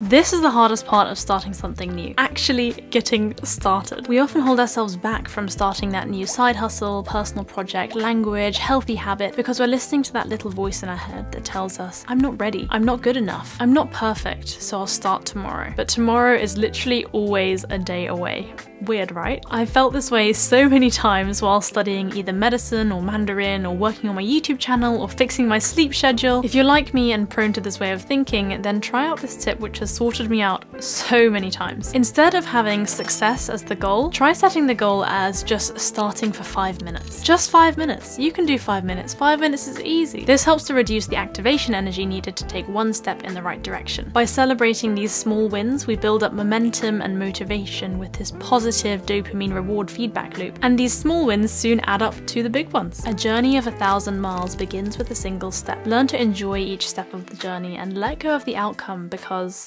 This is the hardest part of starting something new, actually getting started. We often hold ourselves back from starting that new side hustle, personal project, language, healthy habit, because we're listening to that little voice in our head that tells us, I'm not ready, I'm not good enough, I'm not perfect, so I'll start tomorrow. But tomorrow is literally always a day away. Weird, right? I've felt this way so many times while studying either medicine or Mandarin or working on my YouTube channel or fixing my sleep schedule. If you're like me and prone to this way of thinking, then try out this tip which has sorted me out so many times. Instead of having success as the goal, try setting the goal as just starting for five minutes. Just five minutes. You can do five minutes. Five minutes is easy. This helps to reduce the activation energy needed to take one step in the right direction. By celebrating these small wins, we build up momentum and motivation with this positive positive dopamine reward feedback loop, and these small wins soon add up to the big ones. A journey of a thousand miles begins with a single step. Learn to enjoy each step of the journey and let go of the outcome because